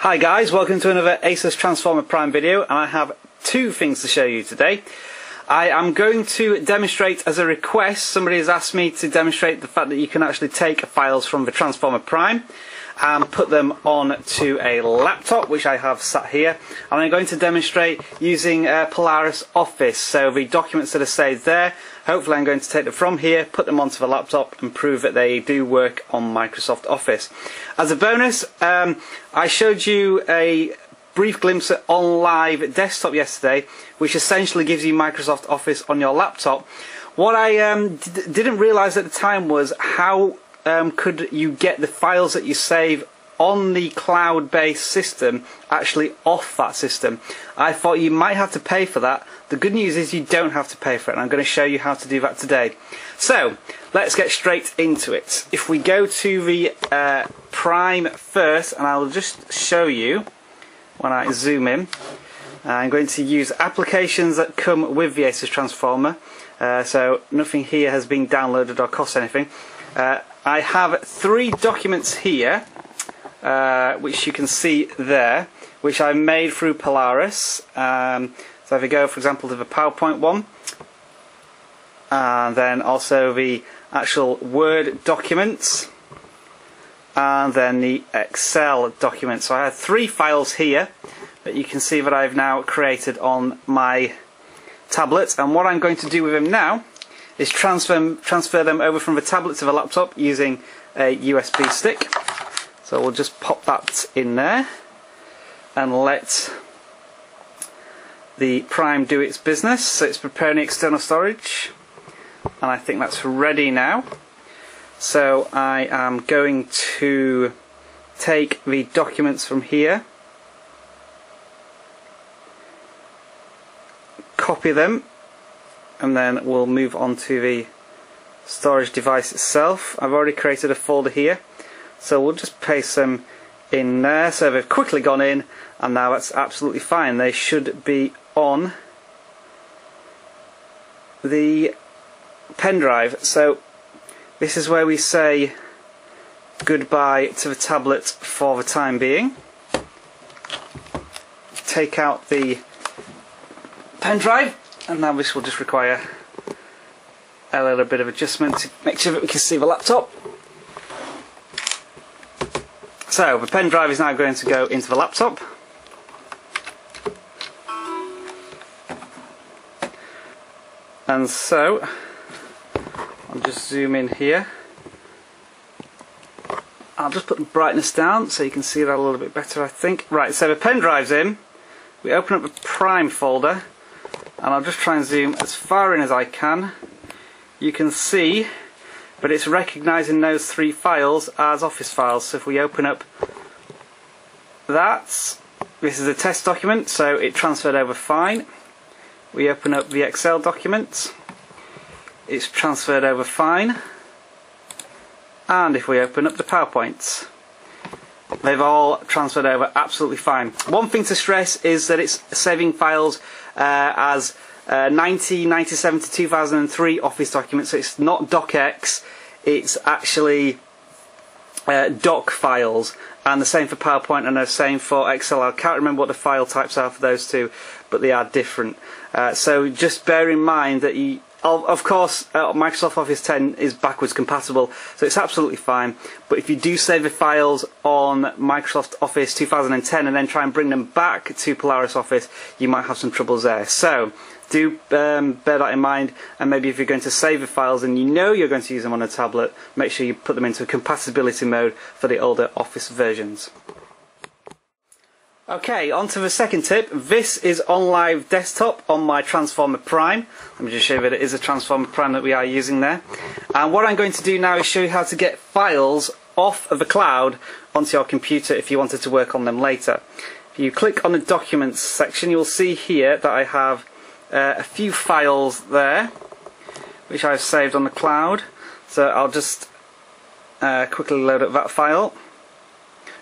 Hi guys, welcome to another Asus Transformer Prime video and I have two things to show you today. I am going to demonstrate as a request, somebody has asked me to demonstrate the fact that you can actually take files from the Transformer Prime and put them onto a laptop which I have sat here. And I'm going to demonstrate using uh, Polaris Office. So the documents that are saved there hopefully I'm going to take them from here put them onto the laptop and prove that they do work on Microsoft Office. As a bonus um, I showed you a brief glimpse at OnLive desktop yesterday which essentially gives you Microsoft Office on your laptop. What I um, didn't realize at the time was how um, could you get the files that you save on the cloud-based system actually off that system. I thought you might have to pay for that. The good news is you don't have to pay for it and I'm going to show you how to do that today. So let's get straight into it. If we go to the uh, Prime first and I'll just show you when I zoom in. I'm going to use applications that come with the Asus Transformer. Uh, so nothing here has been downloaded or cost anything. Uh, I have three documents here, uh, which you can see there, which I made through Polaris. Um, so if we go, for example, to the PowerPoint one, and then also the actual Word documents, and then the Excel documents. So I have three files here that you can see that I've now created on my tablet, and what I'm going to do with them now is transfer, transfer them over from the tablet to the laptop using a USB stick. So we'll just pop that in there and let the Prime do its business. So it's preparing external storage and I think that's ready now. So I am going to take the documents from here, copy them and then we'll move on to the storage device itself. I've already created a folder here so we'll just paste them in there so they've quickly gone in and now that's absolutely fine. They should be on the pen drive. So this is where we say goodbye to the tablet for the time being. Take out the pen drive and now this will just require a little bit of adjustment to make sure that we can see the laptop. So the pen drive is now going to go into the laptop. And so, I'll just zoom in here. I'll just put the brightness down so you can see that a little bit better I think. Right, so the pen drive's in. We open up the Prime folder and I'll just try and zoom as far in as I can you can see but it's recognizing those three files as office files. So if we open up that this is a test document so it transferred over fine. We open up the Excel document. It's transferred over fine. And if we open up the PowerPoint they've all transferred over absolutely fine. One thing to stress is that it's saving files uh, as uh, 1997 to 2003 Office documents, so it's not DocX, it's actually uh, doc files, and the same for PowerPoint and the same for Excel. I can't remember what the file types are for those two, but they are different. Uh, so just bear in mind that you of course, uh, Microsoft Office 10 is backwards compatible, so it's absolutely fine. But if you do save the files on Microsoft Office 2010 and then try and bring them back to Polaris Office, you might have some troubles there. So do um, bear that in mind, and maybe if you're going to save the files and you know you're going to use them on a tablet, make sure you put them into a compatibility mode for the older Office versions. Okay, on to the second tip. This is OnLive desktop on my Transformer Prime. Let me just show you that it is a Transformer Prime that we are using there. And what I'm going to do now is show you how to get files off of the cloud onto your computer if you wanted to work on them later. If you click on the Documents section, you'll see here that I have uh, a few files there, which I've saved on the cloud. So I'll just uh, quickly load up that file.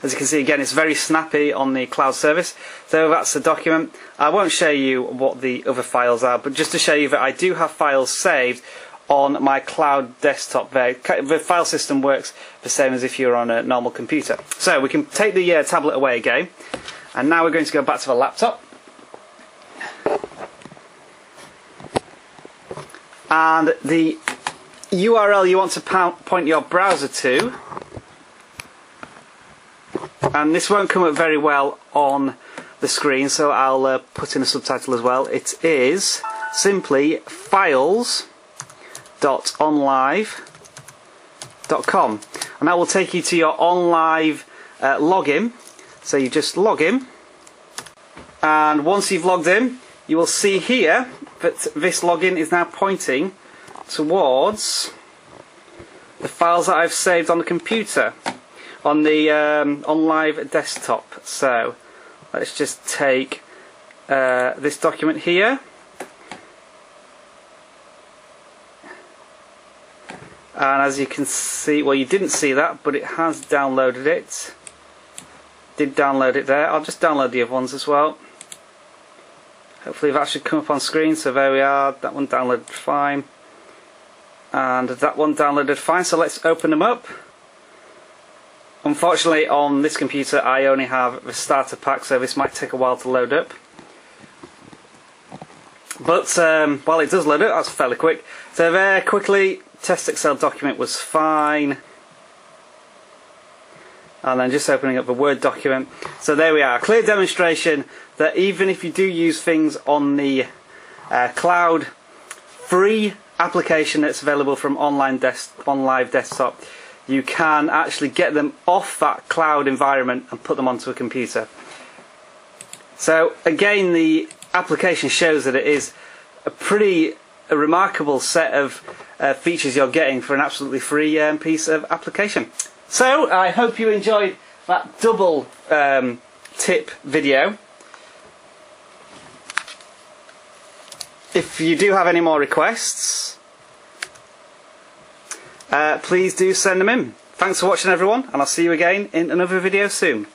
As you can see again it's very snappy on the cloud service. So that's the document. I won't show you what the other files are but just to show you that I do have files saved on my cloud desktop there. The file system works the same as if you're on a normal computer. So we can take the uh, tablet away again, and now we're going to go back to the laptop. And the URL you want to point your browser to, and this won't come up very well on the screen, so I'll uh, put in a subtitle as well. It is simply files.onlive.com, and that will take you to your OnLive uh, login. So you just log in, and once you've logged in, you will see here that this login is now pointing towards the files that I've saved on the computer on the um, OnLive desktop. So let's just take uh, this document here. And as you can see, well you didn't see that, but it has downloaded it. Did download it there. I'll just download the other ones as well. Hopefully that should come up on screen. So there we are. That one downloaded fine. And that one downloaded fine. So let's open them up. Unfortunately on this computer I only have the starter pack so this might take a while to load up. But um, while it does load up, that's fairly quick. So there, quickly, test Excel document was fine. And then just opening up the Word document. So there we are, clear demonstration that even if you do use things on the uh, cloud, free application that's available from online desk, OnLive desktop, you can actually get them off that cloud environment and put them onto a computer. So again, the application shows that it is a pretty a remarkable set of uh, features you're getting for an absolutely free um, piece of application. So I hope you enjoyed that double um, tip video. If you do have any more requests, uh, please do send them in. Thanks for watching everyone and I'll see you again in another video soon.